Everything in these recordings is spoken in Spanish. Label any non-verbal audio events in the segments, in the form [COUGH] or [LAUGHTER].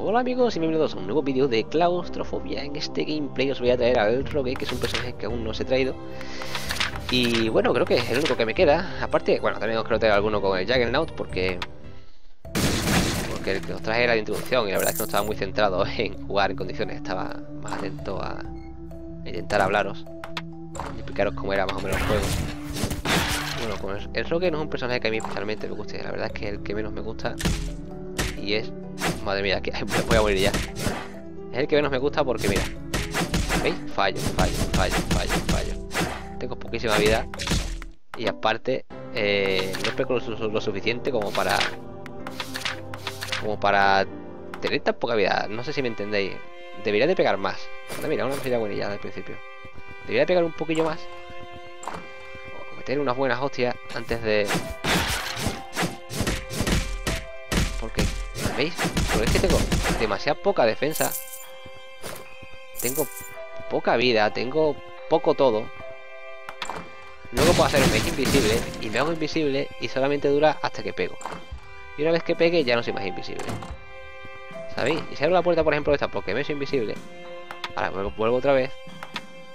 Hola amigos y bienvenidos a un nuevo vídeo de claustrofobia. En este gameplay os voy a traer al Rogue, que es un personaje que aún no os he traído. Y bueno, creo que es el único que me queda. Aparte, bueno, también os quiero traer alguno con el Juggernaut porque... Porque el que os traje era la introducción y la verdad es que no estaba muy centrado [LAUGHS] en jugar en condiciones. Estaba más atento a intentar hablaros y explicaros cómo era más o menos el juego. Bueno, pues el Rogue no es un personaje que a mí especialmente me guste. La verdad es que el que menos me gusta es Madre mía, que [LAUGHS] voy a morir ya. Es el que menos me gusta porque, mira. ¿Veis? Fallo, fallo, fallo, fallo, fallo. Tengo poquísima vida. Y aparte, eh, no pego lo, suficiente como para... Como para tener tan poca vida. No sé si me entendéis. Debería de pegar más. Mira, una cosilla buenilla al principio. Debería de pegar un poquillo más. O meter unas buenas hostias antes de... ¿veis? es que tengo demasiada poca defensa. Tengo poca vida, tengo poco todo. Luego puedo hacerme invisible y me hago invisible y solamente dura hasta que pego. Y una vez que pegue ya no soy más invisible. ¿Sabéis? Y si abro la puerta, por ejemplo, esta porque me soy invisible. Ahora vuelvo otra vez.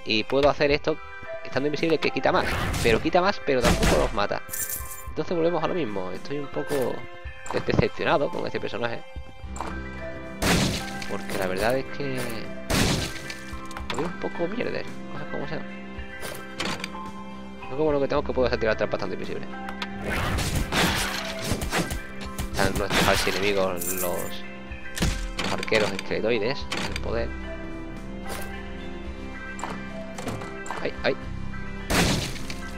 Y puedo hacer esto estando invisible que quita más. Pero quita más, pero tampoco los mata. Entonces volvemos a lo mismo. Estoy un poco decepcionado con este personaje. Porque la verdad es que... Lo veo un poco mierder, cosas como sea. Lo bueno que tengo que puedo hacer tirar trampas tanto invisible. Están nuestros enemigos, los, los arqueros esqueletoides, el poder. ¡Ay, ay!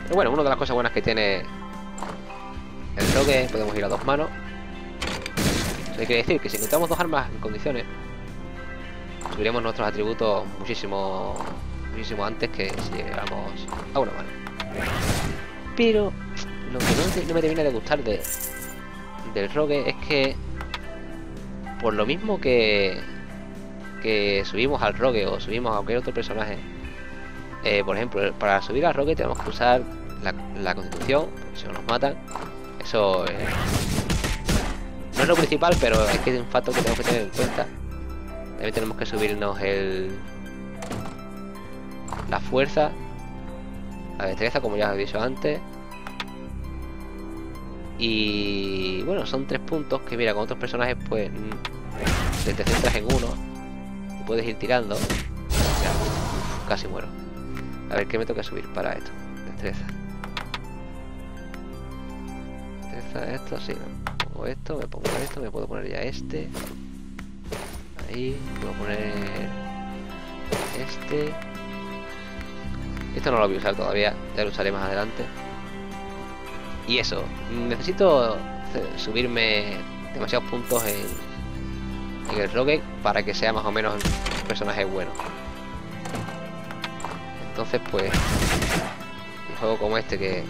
Pero bueno, una de las cosas buenas que tiene el rogue, podemos ir a dos manos. Hay que decir que si encontramos dos armas en condiciones, subiremos nuestros atributos muchísimo, muchísimo antes que si llegáramos a una mano. Pero lo que no, me termina de gustar de, del rogue es que por lo mismo que que subimos al rogue o subimos a cualquier otro personaje, eh, por ejemplo, para subir al rogue tenemos que usar la, la constitución, si no nos matan, eso no lo principal, pero es que es un factor que tenemos que tener en cuenta. También tenemos que subirnos el... La fuerza. La destreza, como ya os he dicho antes. Y... Bueno, son tres puntos que, mira, con otros personajes, pues... Te, centras en uno. Puedes ir tirando. casi muero. A ver, ¿qué me toca subir para esto? Destreza. Destreza, esto, sí esto, me pongo esto, me puedo poner ya este. Ahí, puedo poner este. Esto no lo voy a usar todavía, ya lo usaré más adelante. Y eso, necesito subirme demasiados puntos en, en el Rogue para que sea más o menos un personaje bueno. Entonces pues, un juego como este que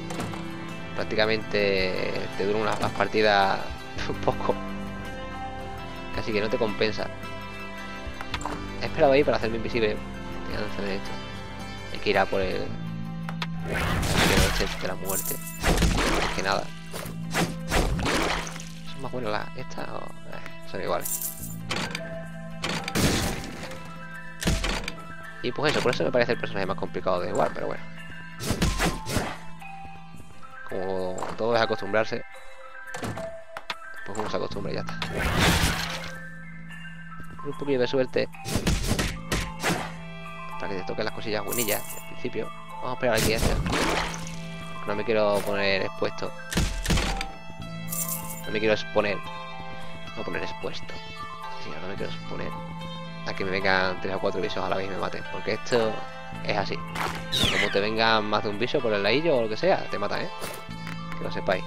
prácticamente te dura unas partidas [LAUGHS] un poco. Casi que no te compensa. He esperado ahí para hacerme invisible. A hacer esto. Hay que ir a por el... de la muerte. Que nada. ¿Son más buenas las estas? Eh, son iguales. Y pues eso, por eso me parece el personaje más complicado de igual, pero bueno. Como todo es acostumbrarse pues uno se acostumbra ya está. Un poquito de suerte. Para que te toquen las cosillas buenillas al principio. Vamos a esperar aquí a este. No me quiero poner expuesto. No me quiero exponer. No poner expuesto. Sí, no me quiero exponer a que me vengan 3 o 4 visos a la vez y me maten. Porque esto es así. Como te vengan más de un viso por el ladillo o lo que sea, te matan, ¿eh? Que lo sepáis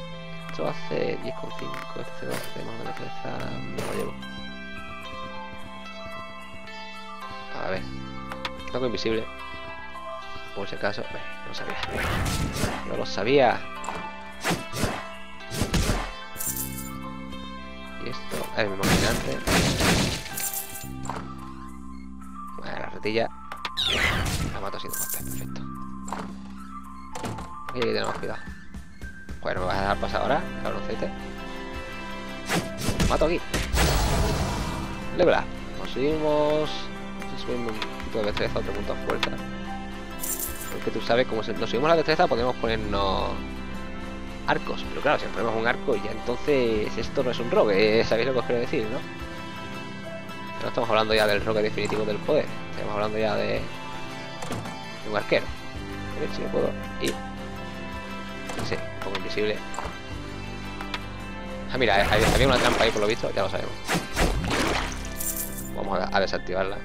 hace 10,5, este 12, más una defensa, me lo llevo. A ver, tengo invisible. Por si acaso, no sabía. No lo sabía. Y esto, es el mismo Bueno, la ratilla. La mato así de perfecto. Aquí tenemos cuidado. Bueno, me vas a dejar pasar ahora, cabroncete. Mato aquí. Level up. Nos subimos... un punto de destreza, otro punto de fuerza. Porque tú sabes, como nos subimos la destreza, podemos ponernos arcos. Pero claro, si ponemos un arco, ya entonces esto no es un rogue. ¿Sabéis lo que os quiero decir, no? No estamos hablando ya del rogue definitivo del poder. Estamos hablando ya de, de un arquero. A ver si me puedo ir. Invisible. Ah, mira, había una trampa ahí por lo visto, ya lo sabemos. Vamos a, desactivarla.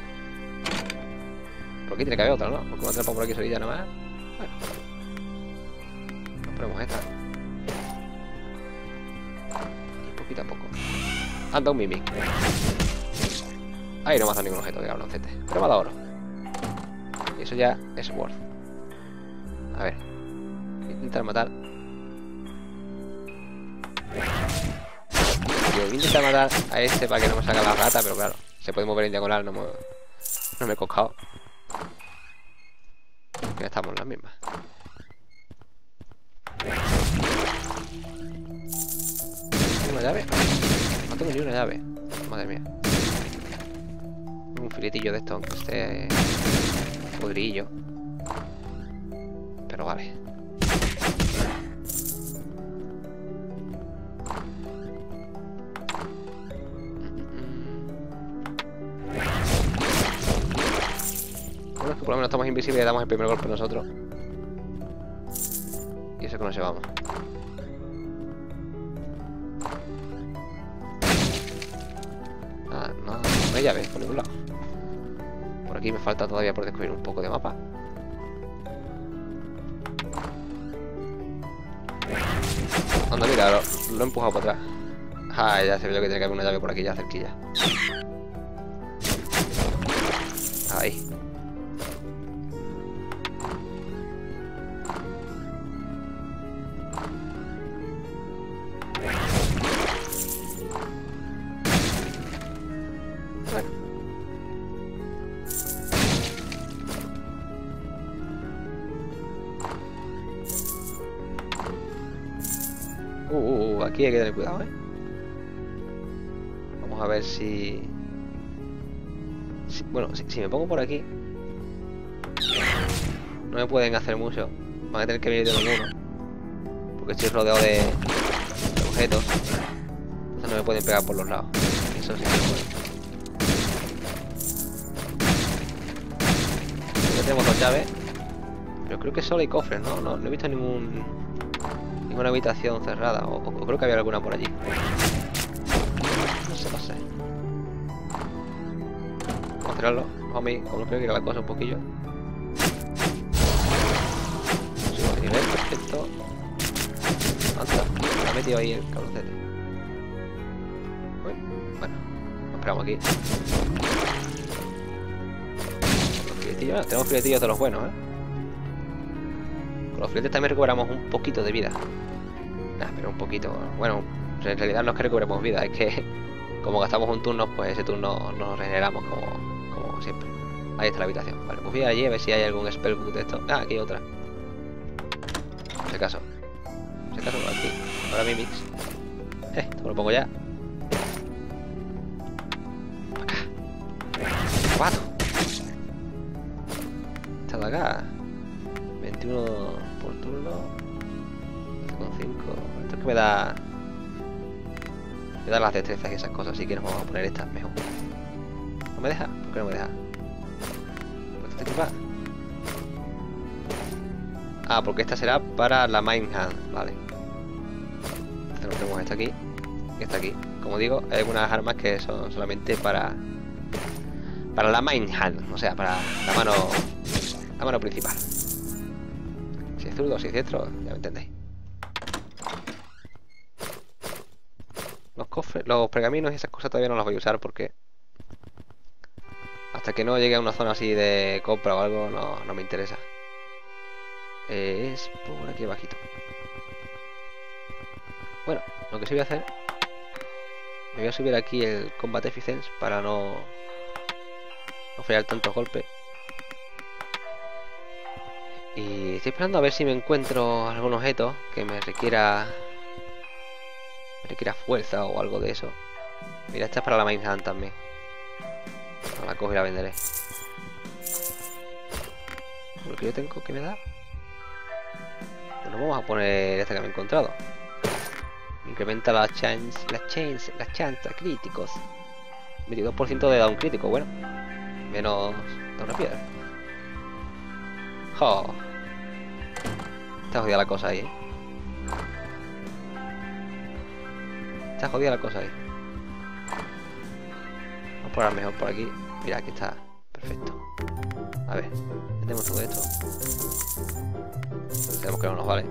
Por aquí tiene que haber otra, ¿no? Porque una trampa por aquí solilla nomás. Bueno. Nos ponemos esta. Y poquito a poco. Anda un mimic. Ahí no me ha dado ningún objeto de cabroncete. Pero me ha dado oro. Y eso ya es worth. A ver. Intentar matar. Yo voy a intentar matar a este para que no me salga la rata, pero claro, se puede mover en diagonal, no me, he coscado. Ya estamos las mismas. ¿Una llave? No tengo ni una llave. Madre mía. Un filetillo de esto, aunque esté podrillo. Pero vale. Por lo menos estamos invisibles y damos el primer golpe nosotros. Y eso que nos llevamos. Ah, no, no hay llaves por ningún lado. Por aquí me falta todavía por descubrir un poco de mapa. Anda, mira, lo, lo he empujado para atrás. Ah, ya se ve que tiene que haber una llave por aquí ya cerquilla. Ahí. Aquí hay que tener cuidado, ¿eh? Vamos a ver si... bueno, si, me pongo por aquí... No me pueden hacer mucho. Van a tener que venir de uno. Porque estoy rodeado de, objetos. Entonces no me pueden pegar por los lados. Eso sí. Ya tenemos dos llaves. Pero creo que solo hay cofres, ¿no? No, no he visto ningún una habitación cerrada. O, creo que había alguna por allí. No sé, no sé. Vamos a tirarlo. Homie, como creo que la cosa un poquillo. Subo de nivel, perfecto. Anda, me ha metido ahí el cabroncete. Bueno, nos esperamos aquí. tenemos filetillos de los buenos, ¿eh? Los filetes también recuperamos un poquito de vida. Nah, pero un poquito. Bueno, en realidad no es que recuperemos vida, es que [LAUGHS] como gastamos un turno, pues ese turno nos regeneramos como, siempre. Ahí está la habitación. Vale, pues voy allí a ver si hay algún spellbook de esto. Ah, aquí hay otra. Por si acaso. Por si acaso, aquí. Ahora mi mix. Eh, te lo pongo ya. Acá. Cuatro. Las destrezas y esas cosas, así que nos vamos a poner estas mejor. ¿No me deja? ¿Por qué no me deja? ¿Pues? Ah, porque esta será para la Mind Hand, vale. Entonces tenemos esta aquí y esta aquí. Como digo, hay algunas armas que son solamente para para la Mind Hand, o sea, para la mano la mano principal. Si es zurdo, si es diestro, ya me entendéis. Los pergaminos y esas cosas todavía no las voy a usar porque hasta que no llegue a una zona así de compra o algo no, me interesa. es por aquí abajito. Bueno, lo que sí voy a hacer me voy a subir aquí el Combat Efficiency para no, no fallar tantos golpes. Y estoy esperando a ver si me encuentro algún objeto que me requiera me requiera fuerza o algo de eso. Mira, esta es para la Main Hand también. la cojo y la venderé. Lo que yo tengo que me da. Bueno, vamos a poner esta que me he encontrado. Incrementa la chance, la chance, la chance críticos. 22% de un crítico, bueno. Menos de una piedra. Oh. Está jodida la cosa ahí, ¿eh? Está jodida la cosa ahí. Vamos a poner mejor por aquí. Mira, aquí está. Perfecto. A ver, metemos todo esto. Sabemos que no nos vale.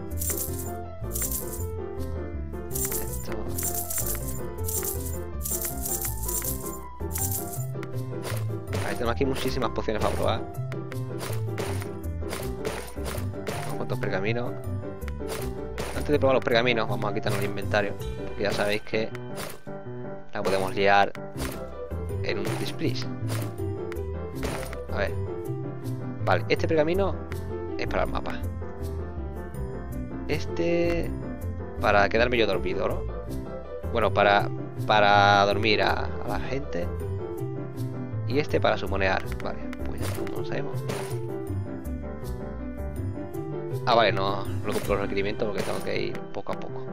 Ahí tenemos aquí muchísimas pociones para probar. Unos cuantos pergaminos. Antes de probar los pergaminos, vamos a quitarnos el inventario. Porque ya sabéis que la podemos liar en un displease. A ver. Vale, este pergamino es para el mapa. Este... Para quedarme yo dormido, ¿no? Bueno, para, para dormir a, la gente. Y este para sumonear. Vale, pues como sabemos. Ah, vale, no, no cumplo los requerimientos porque tengo que ir poco a poco.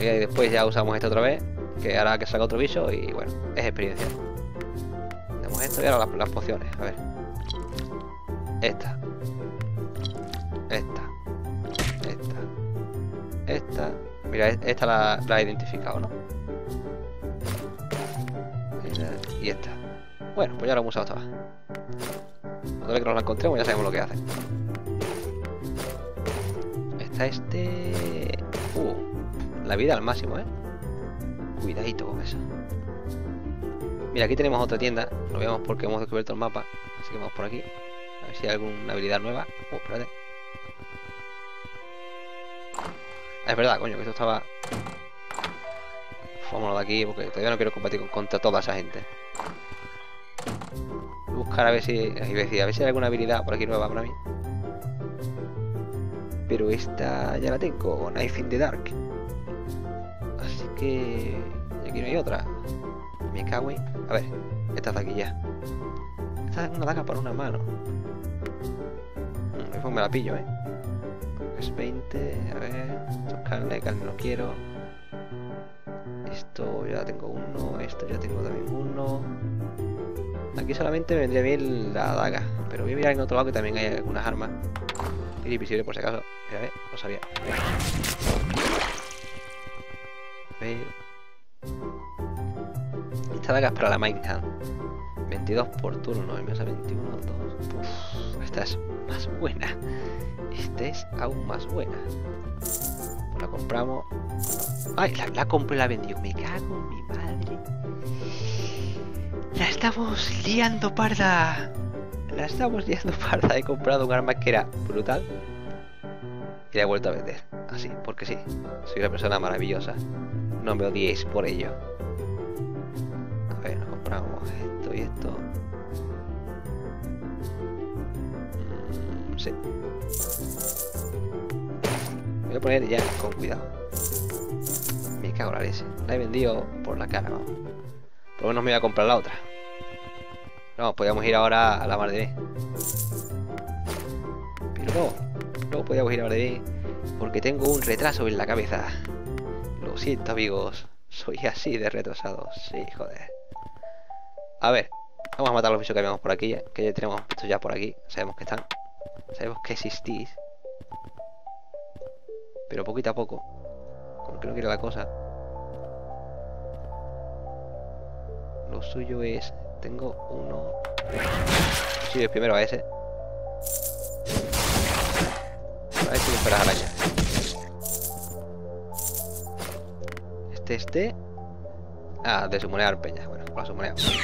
Y después ya usamos esto otra vez, que hará que salga otro bicho y bueno, es experiencia. Tenemos esto y ahora las, las pociones, a ver. Esta. Esta. Esta. Esta. Mira, esta la, la he identificado, ¿no? Y esta. Bueno, pues ya lo hemos usado todas. Cuando que nos la encontremos ya sabemos lo que hace. Está este... La vida al máximo, ¿eh? Cuidadito con eso. Mira, aquí tenemos otra tienda. Lo vemos porque hemos descubierto el mapa. Así que vamos por aquí. A ver si hay alguna habilidad nueva. Uh, espérate. Ah, es verdad, coño, que esto estaba... Vámonos de aquí porque todavía no quiero combatir contra toda esa gente buscar a ver si. A ver si hay alguna habilidad por aquí nueva para mí. Pero esta ya la tengo, Knife in the Dark. Que. aquí no hay otra. Me cago en. A ver, esta de aquí ya. Esta es una daga para una mano. Mm, me la pillo, eh. Es 20. A ver. Esto es carne, no quiero. Esto ya tengo uno. Esto ya tengo también uno. Aquí solamente me vendría bien la daga. Pero voy a mirar en otro lado que también hay algunas armas. Es invisible por si acaso. Mira, ver, lo sabía. Esta daga es para la Mindhand. 22 por turno. Y me hace 21, 2. Uf, esta es más buena. Esta es aún más buena. Pues la compramos. ¡Ay! La, la compré y la vendió. Me cago en mi madre. La estamos liando parda. La estamos liando parda. He comprado un arma que era brutal. Y la he vuelto a vender. Así, porque sí. Soy una persona maravillosa. No me odiéis por ello. A ver, nos compramos esto y esto. Mm, sí. Voy a poner ya con cuidado. Me cago en la leche. La he vendido por la cara, vamos. Por lo menos me voy a comprar la otra. No, podíamos ir ahora a la mar de Pero no, no podíamos ir a la mar de porque tengo un retraso en la cabeza. Lo siento, amigos. Soy así de retrasado. Sí, joder. A ver, vamos a matar a los bichos que habíamos por aquí, que ya tenemos puestos ya por aquí. Sabemos que están. Sabemos que existís. Pero poquito a poco. Como que no quiere la cosa. Lo suyo es tengo uno. Sí, el primero a ese. A ver si me esperas araña. Este, este. Ah, de sumonear peña. Bueno, la sumoneamos.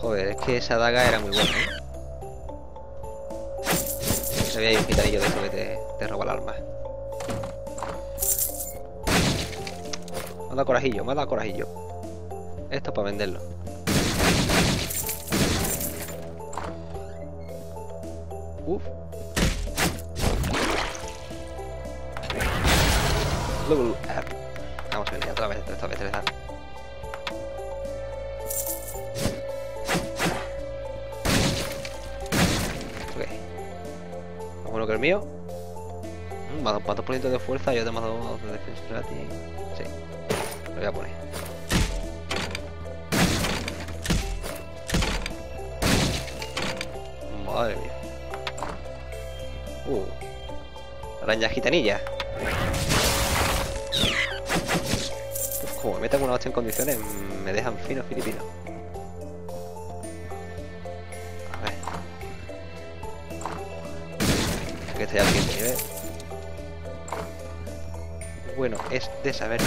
Joder, es que esa daga era muy buena, ¿eh? Había un gitanillo de eso que te, te roba el arma. Me ha dado corajillo, me ha dado corajillo. Esto para venderlo. Uf. Vamos a ya otra vez, esta vez, esta vez. Ok. Más bueno que el mío. Mm, Más 2% de fuerza y otro más 2 de defensa gratis. Sí. Lo voy a poner. Madre mía. Uh. Araña gitanilla. Como me metan una hostia en condiciones, me dejan fino filipino. A ver. Que este ya siguiente nivel. Bueno, es de saber.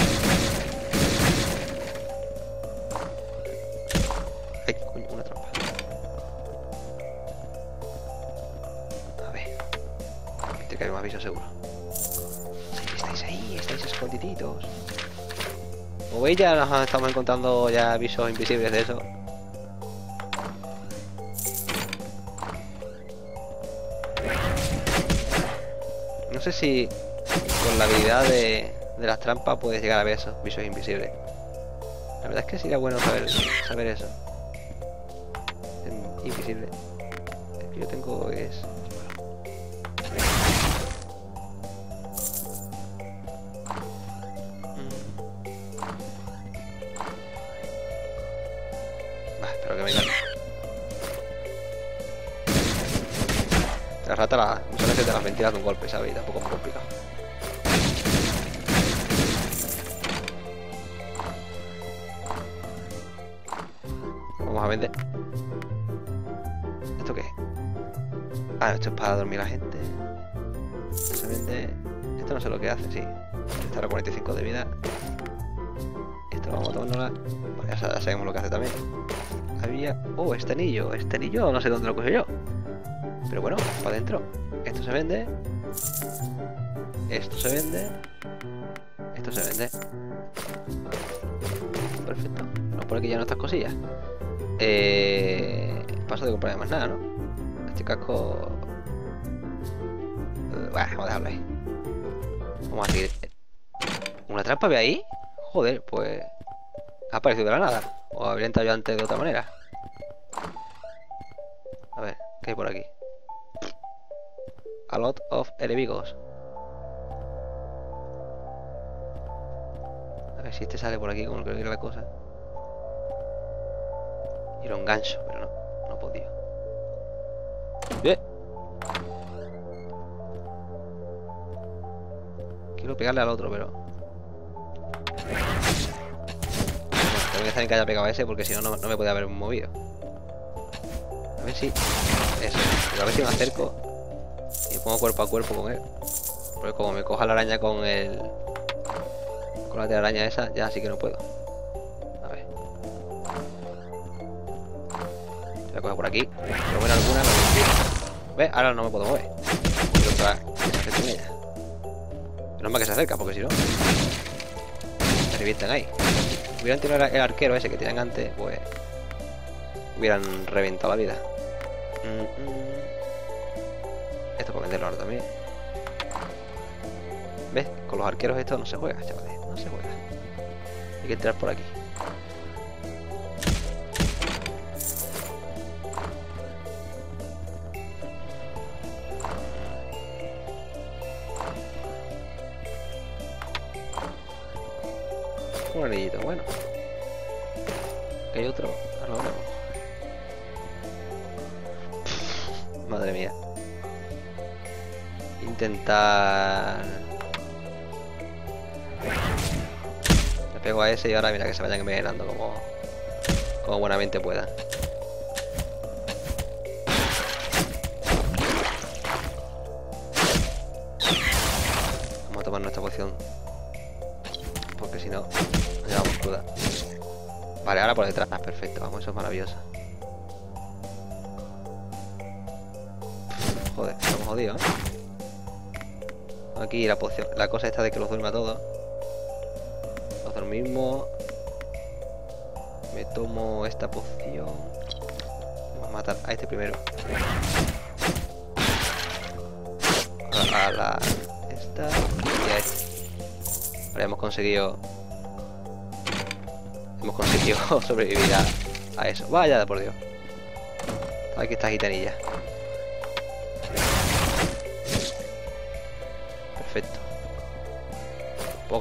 Veis ya nos estamos encontrando ya avisos invisibles de eso. No sé si con la habilidad de, de las trampas puedes llegar a ver esos visos invisibles. La verdad es que sería bueno saber, saber eso. Invisible. El que yo tengo es... La, muchas veces te las ventilas de un golpe, ¿sabes? Tampoco es complicado. Vamos a vender. ¿Esto qué es? Ah, esto es para dormir a la gente. Se vende. Esto no sé lo que hace, sí. Esto era 45 de vida. Esto vamos a tomárnosla. Pues ya sa- sabemos lo que hace también. Había. Oh, este anillo. Este anillo no sé dónde lo cogí yo. Pero bueno, para adentro. Esto se vende. Esto se vende. Esto se vende. Perfecto. Vamos por aquí ya nuestras cosillas. Eh, paso de comprarme más nada, ¿no? Este casco. Eh, Bah, vamos a dejarlo ahí. Vamos a seguir. ¿Una trampa ve ahí? Joder, pues. Ha aparecido de la nada. O habría entrado yo antes de otra manera. A ver, ¿qué hay por aquí? A lot of enemigos. A ver si este sale por aquí como creo que era la cosa. Y lo engancho, pero no, no he podido. ¡Bien! Quiero pegarle al otro, pero... Bueno, tengo que estar en que haya pegado a ese porque si no, no no me puede haber movido. A ver si... Eso, pero a ver si me acerco y pongo cuerpo a cuerpo con él. Porque como me coja la araña con el... Con la telaraña esa, ya sí que no puedo. A ver. Voy a coger por aquí. Pero bueno, alguna no ¿Ves? Ahora no me puedo mover. Se acerque con ella. Menos mal que se acerca, porque si no... Me revientan ahí. Hubieran tirado el arquero ese que tiran antes, pues... Hubieran reventado la vida. Mm, mm. Venderlo ahora también. ¿Ves? Con los arqueros esto no se juega, chavales. No se juega. Hay que entrar por aquí. Un anillito, bueno. Intentar... Le pego a ese y ahora mira que se vayan envenenando como, como buenamente puedan. Vamos a tomar nuestra poción. Porque si no, nos llevamos cruda. Vale, ahora por detrás. Perfecto, vamos, eso es maravilloso. Joder, estamos jodidos, ¿eh? La poción, la cosa esta de que los duerma todos. Los dormimos. Me tomo esta poción. Vamos a matar a este primero. a la... Esta y a esta. Vale, hemos conseguido... Hemos conseguido [LAUGHS] sobrevivir a, a eso. Vaya, por Dios. Aquí está gitanilla.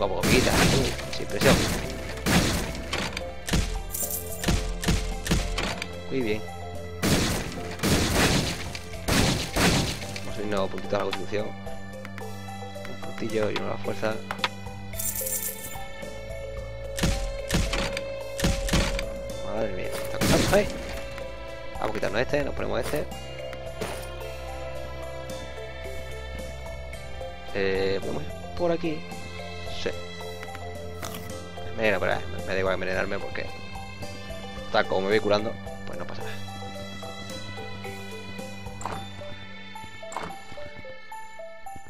Poco a. Uh, sin presión. Muy bien. Vamos a ir un puntito a la constitución. Un puntillo y una la fuerza. Madre mía, está costando, ¿eh? Vamos a quitarnos este, nos ponemos este. Eh, ¿Podemos ir por aquí? Mira, pero me da igual envenenarme porque... Tal como me voy curando, pues no pasa nada.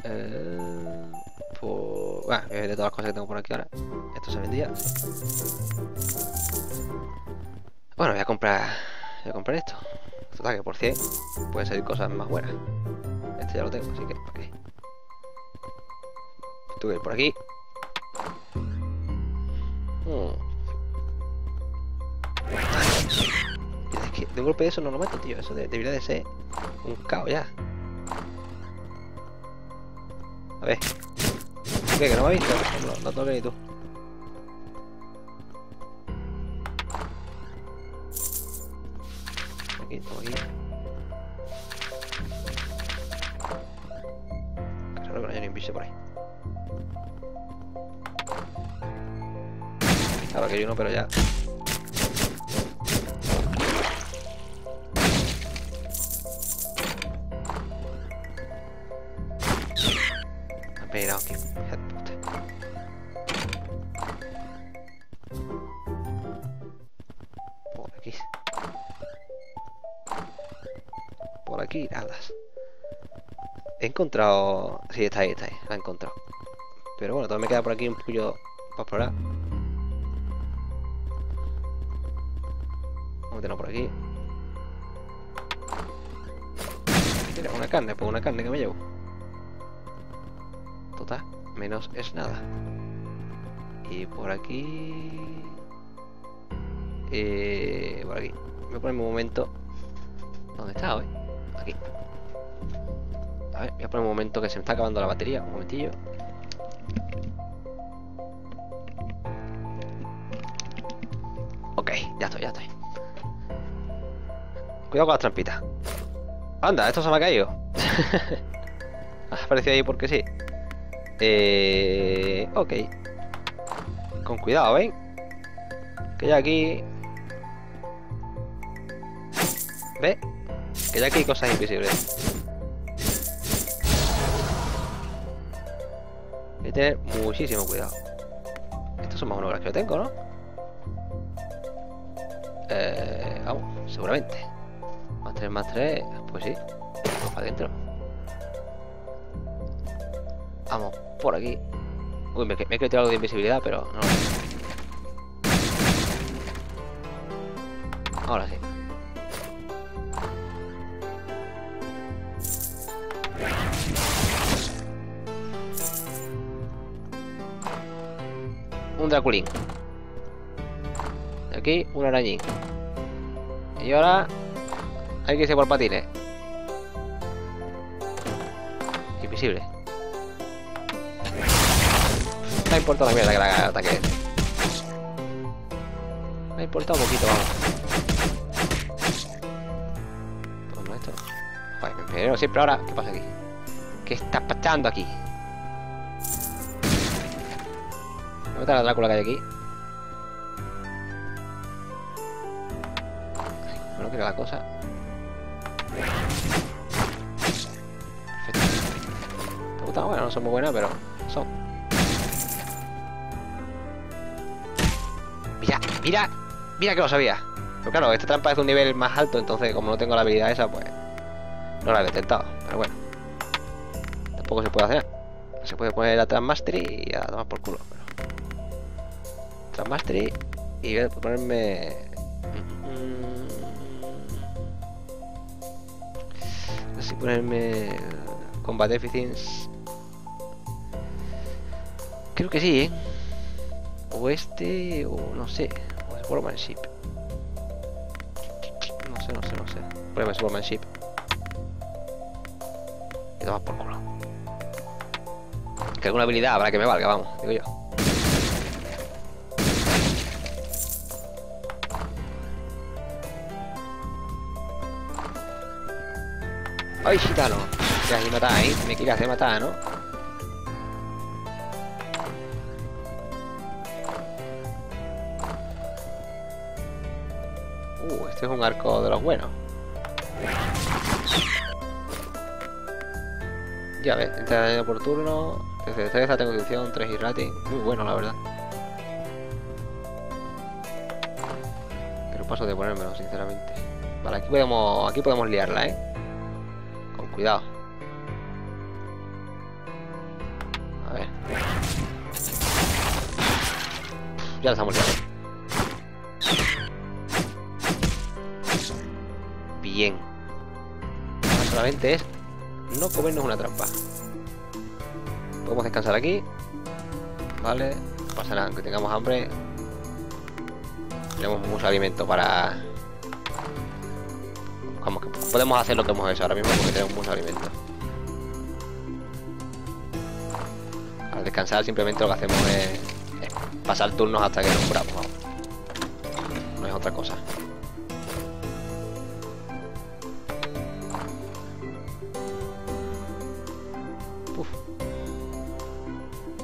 Eh, pues... Bueno, de todas las cosas que tengo por aquí ahora. Esto se vendía. Bueno, voy a comprar... Voy a comprar esto. Total, que por 100 pueden salir cosas más buenas. Este ya lo tengo, así que... Ok. Tuve por aquí. Hmm. De un golpe de eso no lo mato, tío. Eso debería de ser un caos ya. A ver. ¿Qué? ¿Que no me ha visto? No, no toques ni tú. Que pero ya. De puta. Por aquí. Por aquí, nada. He encontrado... Sí, está ahí, está ahí. La he encontrado. Pero bueno, todavía me queda por aquí un poquillo para explorar. Vamos a meternos por aquí. Mira, una carne, pues una carne que me llevo. Total, menos es nada. Y por aquí... Eh, por aquí. Voy a ponerme un momento... ¿Dónde está hoy? Aquí. A ver, voy a poner un momento que se me está acabando la batería. Un momentillo. Ok, ya estoy, ya estoy. Cuidado con las trampitas. Anda, esto se me ha caído. [LAUGHS] ha aparecido ahí porque sí. Eh... Ok. Con cuidado, ¿ven? Que ya aquí... ¿Ve? Que ya aquí hay cosas invisibles. Hay que tener muchísimo cuidado. Estos son más o menos las que yo tengo, ¿no? Eh, vamos, seguramente. Más 3, más 3, pues sí. Vamos para adentro. Vamos, por aquí. Uy, me, me he tirar algo de invisibilidad, pero no. Ahora sí. Un Draculín. Aquí un arañín. Y ahora hay que irse por patines. Invisible. Me ha importado la mierda que la ataque. Me ha importado un poquito, vamos. Toma esto. Joder, me siempre ahora. ¿Qué pasa aquí? ¿Qué está pasando aquí? Voy a meter a la Drácula que hay aquí. Bueno, que era la cosa. Perfecto. ¿Te gusta? Bueno, no son muy buenas, pero son. Mira, mira, mira que lo sabía. Pero claro, esta trampa es de un nivel más alto, entonces como no tengo la habilidad esa, pues no la he intentado. Pero bueno, tampoco se puede hacer. Se puede poner la Transmastery y a tomar por culo. Pero... Transmastery y voy a ponerme... ponerme... Combat Efficiency. Creo que sí, ¿eh? O este, o no sé. O Sportsmanship. No sé, no sé, no sé. Prueba Sportsmanship. Y tomas por culo. Que alguna habilidad habrá que me valga, vamos, digo yo. ¡Ay, gitano! Ya, y matar, ¿eh? Me quiere hacer matar, ¿no? Uh, este es un arco de los buenos. Ya ves, entra por turno, desde destreza, tengo condición, 3 y rating. Muy bueno, la verdad. Pero paso de ponérmelo, sinceramente. Vale, aquí podemos, aquí podemos liarla, ¿eh? Ya la estamos liando. Bien. Solamente es no comernos una trampa. Podemos descansar aquí. Vale. No pasa nada, aunque tengamos hambre. Tenemos mucho alimento para... Podemos hacer lo que hemos hecho ahora mismo porque tenemos mucho alimento. Al descansar simplemente lo que hacemos es pasar turnos hasta que nos curamos. Vamos. No es otra cosa.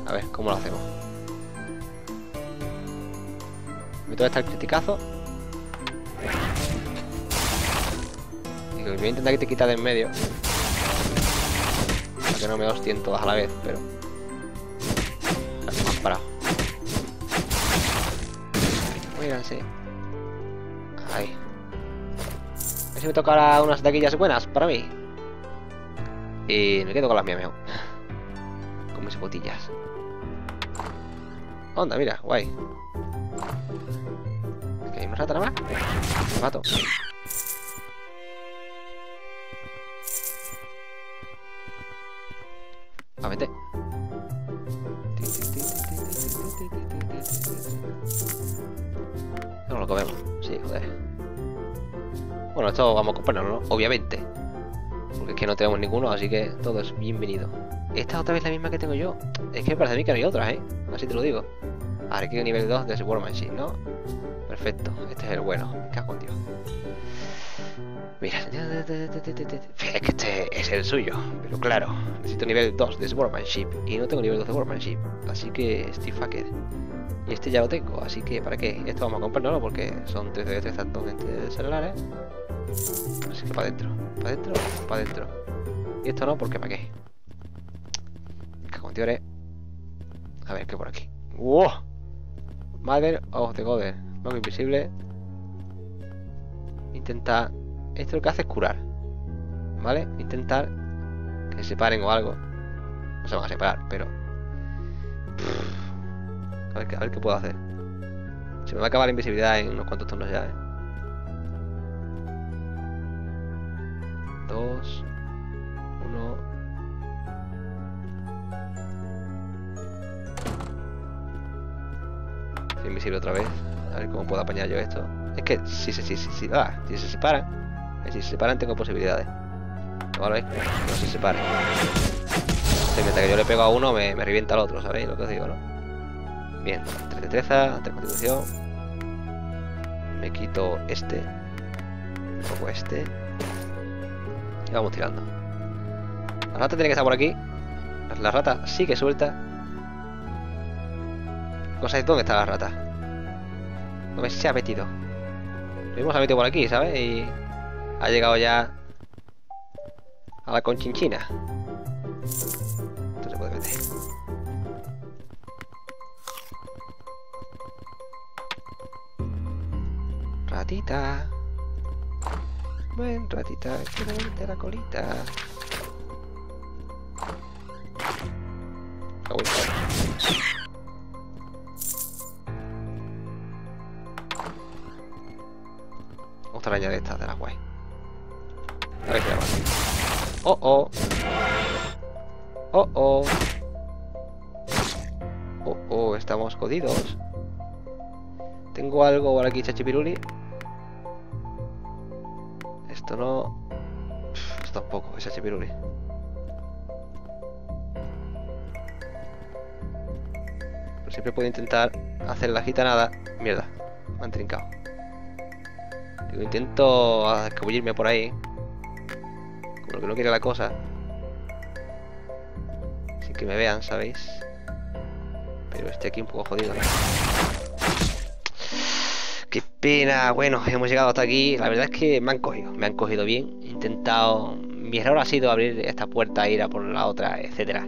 A ver, ¿cómo lo hacemos? Meto esta el criticazo. Voy a intentar que te quita de en medio. Que no me hostien todas a la vez, pero. Ahí. A ver si me toca ahora unas taquillas buenas para mí. Y me quedo con las mías mejor. Con mis botillas. Onda, mira, guay. ¿Que hay más rata nada más? Mato. A vete. Bueno, esto vamos a comprarlo, ¿no? Obviamente. Porque es que no tenemos ninguno, así que todo es bienvenido. Esta es otra vez la misma que tengo yo. Es que me parece a mí que no hay otras, ¿eh? Así te lo digo. Ahora aquí nivel 2 de Workmanship, ¿no? Perfecto, este es el bueno. Me cago en Dios. Mira, es que este es el suyo, pero claro, necesito nivel 2 de Workmanship y no tengo nivel 2 de Workmanship, así que estoy fucked. Y este ya lo tengo, así que ¿para qué? Esto vamos a comprarlo porque son 3 de destreza totalmente celulares. Así que para adentro, para adentro, para adentro. Y esto no, porque ¿para qué? Cago en. A ver, ¿qué por aquí? ¡Wow! Mother of the Goder. Bloque invisible. Intentar. Esto lo que hace es curar. ¿Vale? Intentar que se separen o algo. No se van a separar, pero. A ver, a ver qué puedo hacer. Se me va a acabar la invisibilidad en unos cuantos turnos ya, eh. Dos. Uno. Soy invisible otra vez. A ver cómo puedo apañar yo esto. Es que si se, si, si, si- ah, si se separan. que si se separan tengo posibilidades. Lo malo es que no se separen. Mientras que yo le pego a uno me, me revienta al otro, ¿sabéis lo que os digo, no? Bien, 3 destreza, 3 constitución. Me quito este. Me pongo este. Y vamos tirando. La rata tiene que estar por aquí. La rata sigue suelta. Cosa es dónde está la rata. ¿Dónde se ha metido? Lo mismo se ha metido por aquí, ¿sabes? Y ha llegado ya a la conchinchina. Esto se puede meter. Ratita. Ven, ratita, verte la colita. Otra araña de estas de las guay. A ver qué va. Oh, oh. Oh, oh. Oh, oh, estamos jodidos. Tengo algo por aquí, chachipiruli. Esto no... Esto tampoco, es chachipiruli. Pero siempre puedo intentar hacer la gitanada. Mierda, me han trincado. Intento escabullirme por ahí. Como que no quiere la cosa. Sin que me vean, ¿sabéis? Pero estoy aquí un poco jodido. Qué pena. Bueno, hemos llegado hasta aquí. La verdad es que me han cogido. Me han cogido bien. He intentado... Mi error ha sido abrir esta puerta, ir a por la otra, etcétera.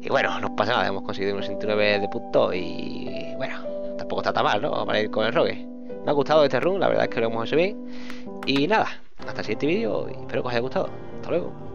Y bueno, no pasa nada. Hemos conseguido unos 109 de punto y... Bueno, tampoco está tan mal, ¿no? Para ir con el rogue. Me ha gustado este run. La verdad es que lo hemos hecho bien. Y nada, hasta el siguiente vídeo y espero que os haya gustado. Hasta luego.